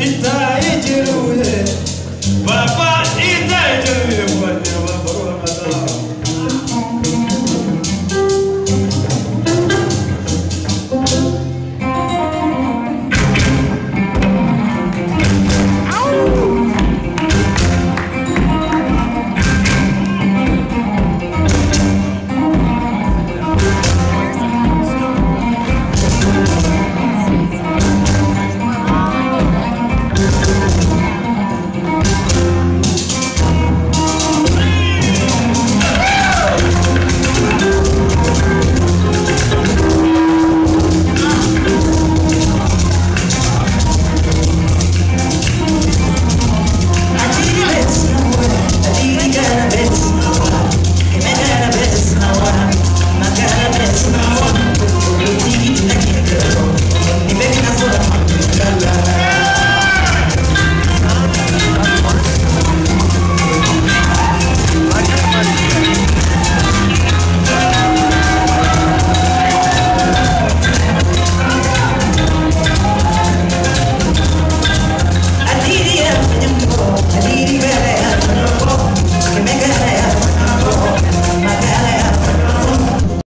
и та и папа и та и.